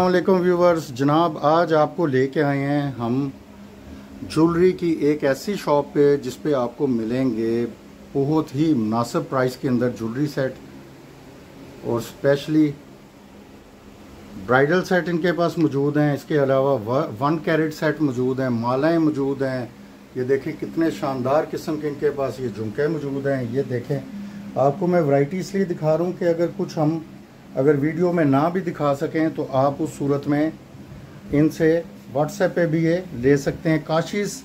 वालेकुम व्यूवर्स। जनाब, आज आपको लेके आए हैं हम ज्वेलरी की एक ऐसी शॉप पे जिस पे आपको मिलेंगे बहुत ही मुनासिब प्राइस के अंदर ज्वेलरी सेट और स्पेशली ब्राइडल सेट इनके पास मौजूद हैं। इसके अलावा वन कैरेट सेट मौजूद हैं, मालाएँ मौजूद हैं। ये देखें कितने शानदार किस्म के इनके पास ये झुमके मौजूद हैं। ये देखें आपको मैं वैरायटी इसलिए दिखा रहा हूँ कि अगर कुछ हम अगर वीडियो में ना भी दिखा सकें तो आप उस सूरत में इनसे व्हाट्सएप पे भी ये ले सकते हैं। काशिश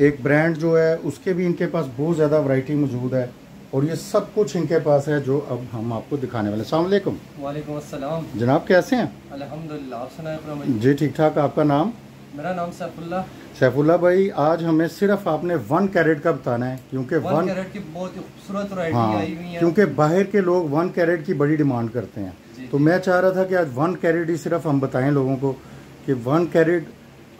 एक ब्रांड जो है उसके भी इनके पास बहुत ज़्यादा वैरायटी मौजूद है और ये सब कुछ इनके पास है जो अब हम आपको दिखाने वाले सलामकुम वालेकुम। अस्सलाम। जनाब कैसे हैं? अल्हम्दुलिल्लाह आप सुनाए जी ठीक ठाक आपका नाम? मेरा नाम सैफुल्ला। सैफुल्ला भाई आज हमें सिर्फ़ आपने वन कैरेट का बताना है क्योंकि वन वन कैरेट की बहुत खूबसूरत वैरायटी हाँ आई हुई है। क्योंकि बाहर के लोग वन कैरेट की बड़ी डिमांड करते हैं। जी, तो मैं चाह रहा था कि आज वन कैरेट ही सिर्फ़ हम बताएँ लोगों को कि वन कैरेट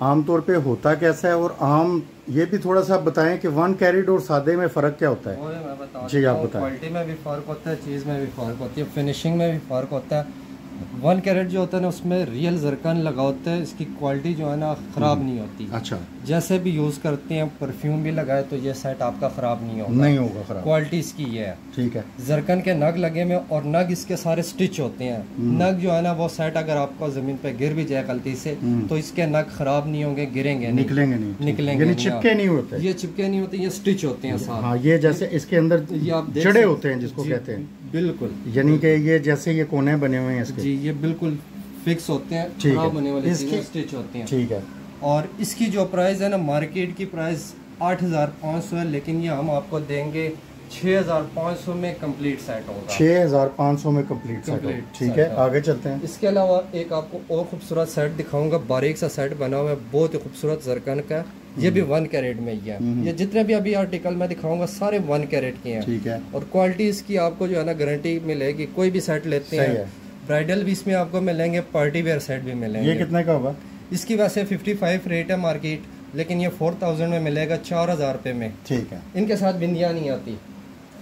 आमतौर पे होता कैसा है और आम ये भी थोड़ा सा बताएँ कि वन कैरेट और सादे में फ़र्क क्या होता है। जी, आप बताएँ। क्वालिटी में भी फ़र्क होता है चीज़ में भी फ़र्क होती है फिनिशिंग में भी फ़र्क होता है। वन कैरेट जो होता है ना उसमें रियल जरकन लगा होता है इसकी क्वालिटी जो है ना ख़राब नहीं होती। अच्छा। जैसे भी यूज़ करते हैं परफ्यूम भी लगाए तो ये सेट आपका ख़राब नहीं होगा। नहीं होगा खराब। क्वालिटी इसकी ये है। ठीक है। जरकन के नग लगे हुए और नग इसके सारे स्टिच होते हैं। हम्म। नग जो है ना वो सेट अगर आपका ज़मीन पर गिर भी जाए गलती से हम्म। तो इसके नग खराब नहीं होंगे गिरेंगे निकलेंगे नहीं। निकलेंगे चिपके हाँ। नहीं होते। ये चिपके नहीं होते ये स्टिच होते हैं हाँ ये जैसे इसके अंदर ये आप जड़े होते हैं जिसको कहते हैं। बिल्कुल। यानी कि ये जैसे ये कोने बने हुए हैं इसके। जी ये बिल्कुल फिक्स होते हैं खराब होने वाली इसकी- स्टिच होती हैं। ठीक है। और इसकी जो प्राइस है ना मार्केट की प्राइस आठ हज़ार पाँच सौ है लेकिन ये हम आपको देंगे छः हज़ार पाँच सौ में कंप्लीट सेट होगा। छः हज़ार पाँच सौ में कंप्लीट सेट ठीक है। आगे चलते हैं। इसके अलावा एक आपको और खूबसूरत सेट दिखाऊँगा बारीक सा सेट बना हुआ है बहुत ही खूबसूरत जरकन का। ये भी वन कैरेट में ही है। हम्म। ये जितने भी अभी आर्टिकल मैं दिखाऊँगा सारे वन कैरेट के हैं। ठीक है। और क्वालिटी इसकी आपको जो है ना गारंटी मिलेगी कोई भी सेट लेते हैं है। ब्राइडल भी इसमें आपको मिलेंगे पार्टी वेयर सेट भी मिलेंगे। ये कितने का होगा? इसकी वैसे 55 रेट है मार्केट लेकिन ये 4000 में मिलेगा चार हज़ार रुपये में। ठीक है। इनके साथ बिंदिया नहीं आती।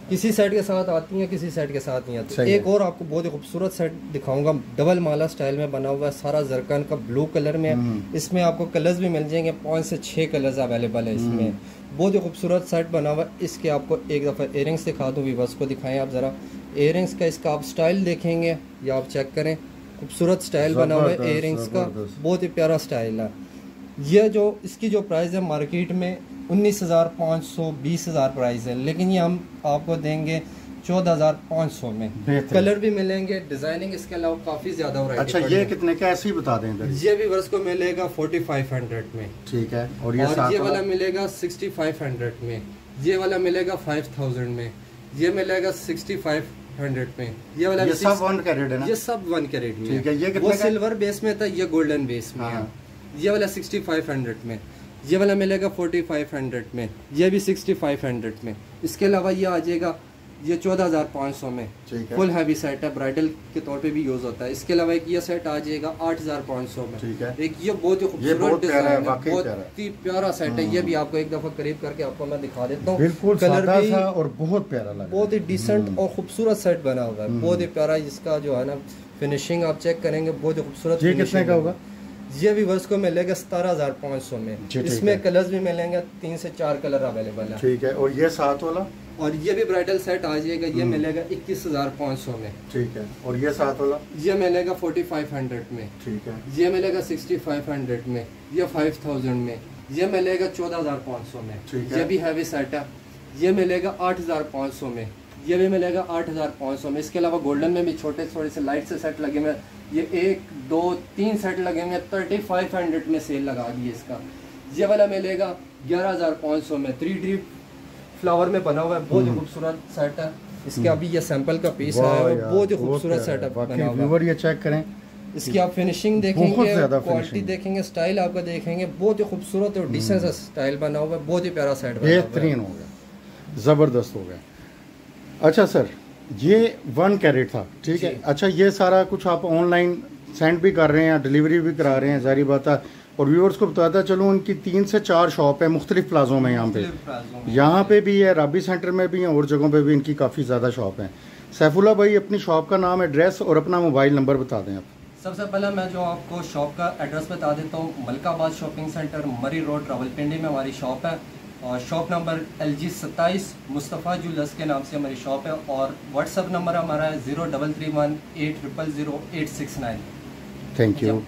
किसी सेट के साथ आती हैं किसी सेट के साथ नहीं आती। एक और आपको बहुत ही खूबसूरत सेट दिखाऊँगा। डबल माला स्टाइल में बना हुआ है सारा जरकन का ब्लू कलर में है। हम्म। इसमें आपको कलर्स भी मिल जाएँगे पाँच से छः कलर्स अवेलेबल है इसमें। हम्म। बहुत ही खूबसूरत सेट बना हुआ है। इसके आपको एक दफ़ा इयरिंग्स दिखा दूँ वीवर्स को दिखाएँ आप ज़रा। इयरिंग्स का इसका आप स्टाइल देखेंगे या आप चेक करें। खूबसूरत स्टाइल बना हुआ है इयरिंग्स का। बहुत ही प्यारा स्टाइल है। यह जो इसकी जो प्राइस है मार्केट में उन्नीस हज़ार पाँच सौ बीस हज़ार प्राइस है लेकिन ये हम आपको देंगे चौदह हज़ार पाँच सौ में। कलर भी मिलेंगे डिज़ाइनिंग इसके अलावा काफ़ी ज़्यादा वैरायटी अच्छा ये कितने का ऐसे ही बता दें ये भी वर्ष को मिलेगा फोर्टी फाइव हंड्रेड में। ठीक है और ये और ये वाला मिलेगा सिक्सटी फाइव हंड्रेड में। ये वाला मिलेगा फाइव थाउज़ेंड में। ये मिलेगा सिक्सटी फाइव हंड्रेड में। ये वाला ये सब वन कैरेट है ना? ये सब वन कैरेट में ठीक है, ये कितने वो सिल्वर बेस में था ये गोल्डन बेस में है। हाँ। ये वाला सिक्सटी फाइव हंड्रेड में। ये वाला मिलेगा फोर्टी फाइव हंड्रेड में ये भी सिक्सटी फाइव हंड्रेड में। इसके अलावा ये आ जाएगा ये चौदह हज़ार पाँच सौ में। ठीक है। फुल हैवी सेट है ब्राइडल के तौर पे भी यूज़ होता है। इसके अलावा एक ये सेट आ जाएगा आठ हज़ार पाँच सौ में। ठीक है। एक ये बहुत ही खूबसूरत डिज़ाइन है। बहुत ही। प्यारा सेट है। ये भी आपको एक दफ़ा करीब करके आपको मैं दिखा देता हूँ। बिल्कुल कलर भी और बहुत प्यारा लगा बहुत ही डिसेंट और खूबसूरत सेट बना हुआ है। बहुत ही प्यारा इसका जो है ना फिनिशिंग आप चेक करेंगे बहुत ही खूबसूरत कितने का होगा? ये भी वर्ष को मिलेगा सतारह हज़ार पाँच सौ में। इसमें। कलर्स भी मिलेंगे तीन से चार कलर अवेलेबल है। ठीक है और ये साथ वाला? और ये भी ब्राइडल सेट आ जाएगा हम्म। ये मिलेगा इक्कीस हज़ार पाँच सौ में। ठीक है और ये साथ वाला? ये मिलेगा फोर्टी फाइव हंड्रेड में। ठीक है। ये मिलेगा सिक्सटी फाइव हंड्रेड में ये फाइव थाउज़ेंड में ये मिलेगा चौदह हज़ार पाँच सौ में। ये भी हैवी सेट है। ये मिलेगा आठ हज़ार पाँच सौ में। ये भी मिलेगा आठ हज़ार पाँच सौ में। इसके अलावा गोल्डन में भी छोटे थोड़े से लाइट से सेट लगे हुए हैं। ये एक दो तीन सेट लगे हुए थर्टी फाइव हंड्रेड में सेल लगा दी इसका। ये वाला मिलेगा ग्यारह हज़ार पाँच सौ में। थ्री डी फ्लावर में बना हुआ है। बहुत ही खूबसूरत सेट है। इसके अभी ये सैंपल का पीस है। वो बहुत ही खूबसूरत प्यारा है। सेटअप बना हुआ ये चेक करें इसकी आप फिनिशिंग देखेंगे क्वालिटी देखेंगे स्टाइल आपका देखेंगे। बहुत ही खूबसूरत और डिसेंट सा स्टाइल बना हुआ है। बहुत ही प्यारा सेट बेहतरीन हो गया। ज़बरदस्त हो गया। अच्छा सर ये वन कैरेट था ठीक है? अच्छा ये सारा कुछ आप ऑनलाइन सेंड भी कर रहे हैं डिलीवरी भी करा रहे हैं जारी बात है? और व्यूअर्स को बताता चलूँ उनकी तीन से चार शॉप है मुख्तलिफ़ प्लाजों में यहाँ पे। यहाँ पे भी है राबी सेंटर में भी है और जगहों पे भी इनकी काफ़ी ज़्यादा शॉप है। सैफुल्ला भाई अपनी शॉप का नाम एड्रेस और अपना मोबाइल नंबर बता दें आप। सबसे पहले मैं जो आपको शॉप का एड्रेस बता देता हूँ Malakabad shopping centre Murree road Rawalpindi में हमारी शॉप है। और शॉप नंबर एल जी सत्ताईस मुस्तफ़ा जुलस के नाम से हमारी शॉप है और व्हाट्सअप नंबर हमारा है zero double three one eight triple zero eight six nine. Thank you